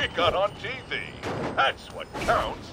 He got on TV. That's what counts.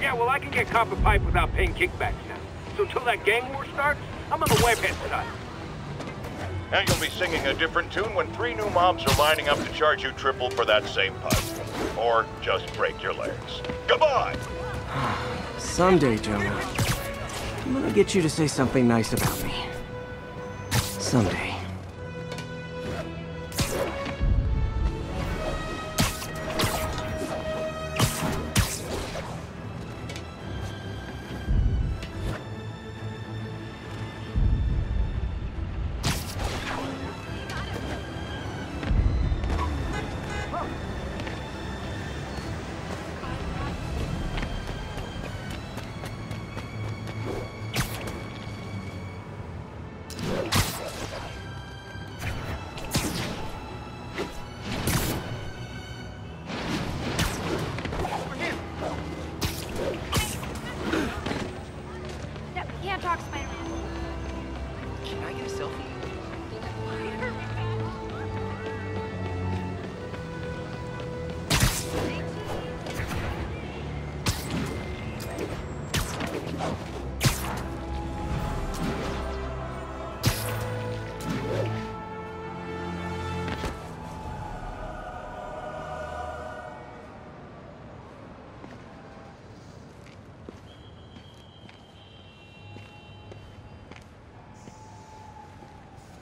Yeah, well, I can get copper pipe without paying kickbacks now. So till that gang war starts, I'm on the webhead side. And you'll be singing a different tune when three new mobs are lining up to charge you triple for that same pipe. Or just break your legs. Goodbye! Someday, Jonah. I'm gonna get you to say something nice about me. Someday.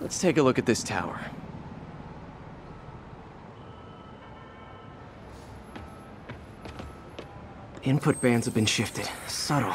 Let's take a look at this tower. Input bands have been shifted. Subtle.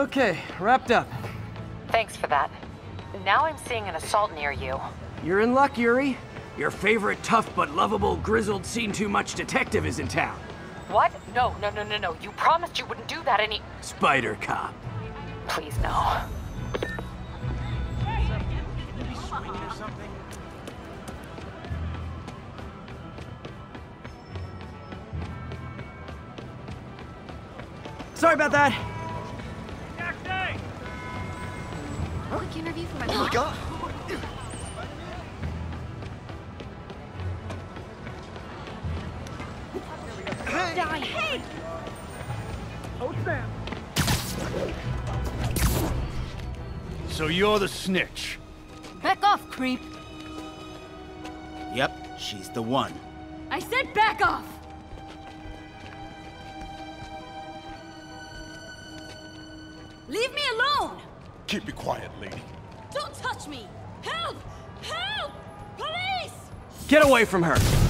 Okay, wrapped up. Thanks for that. Now I'm seeing an assault near you. You're in luck, Yuri. Your favorite tough but lovable, grizzled, seen too much detective is in town. What? No, no, no, no, no. You promised you wouldn't do that any. Spider Cop. Please, no. Sorry about that. Quick interview for my oh mom. Die. Hey! So you're the snitch. Back off, creep. Yep, she's the one. I said back off! Leave me alone! Keep it quiet, lady. Don't touch me! Help! Help! Police! Get away from her.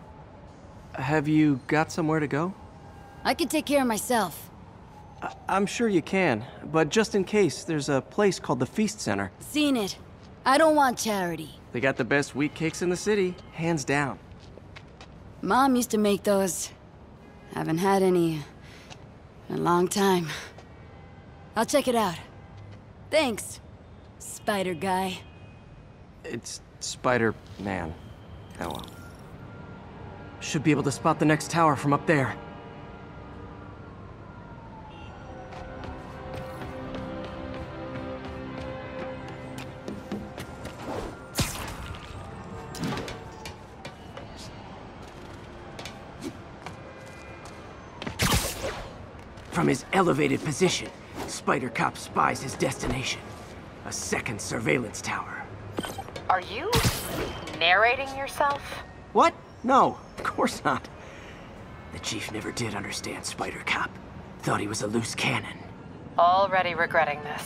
Have you got somewhere to go? I can take care of myself. I- I'm sure you can, but just in case, there's a place called the Feast Center. Seen it. I don't want charity. They got the best wheat cakes in the city, hands down. Mom used to make those. Haven't had any in a long time. I'll check it out. Thanks, Spider Guy. It's Spider Man. Oh well. Should be able to spot the next tower from up there. From his elevated position, Spider Cop spies his destination. A second surveillance tower. Are you narrating yourself? What? No, of course not. The chief never did understand Spider Cop. Thought he was a loose cannon. Already regretting this.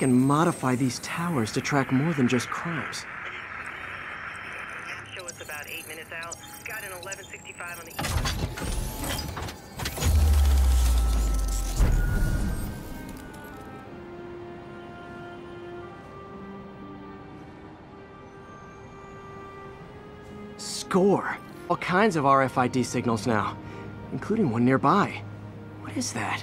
Can modify these towers to track more than just crimes. Show us about eight minutes out. Got an 1165 on the east. Score! All kinds of RFID signals now, including one nearby. What is that?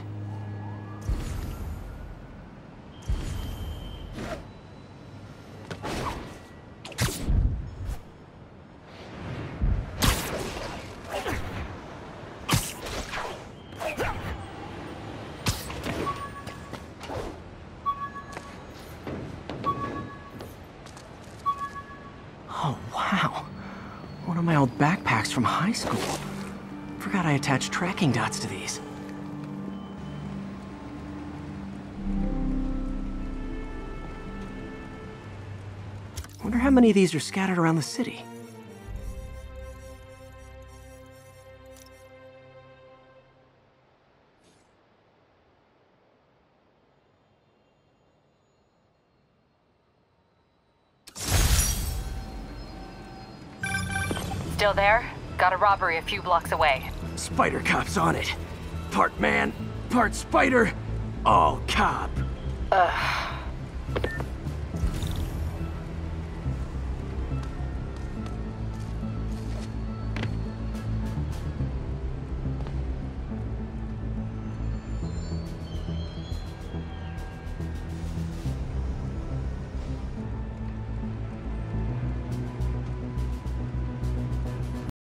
From high school. Forgot I attached tracking dots to these. Wonder how many of these are scattered around the city. Still there? Got a robbery a few blocks away. Spider Cop's on it. Part man, part spider, all cop. Ugh.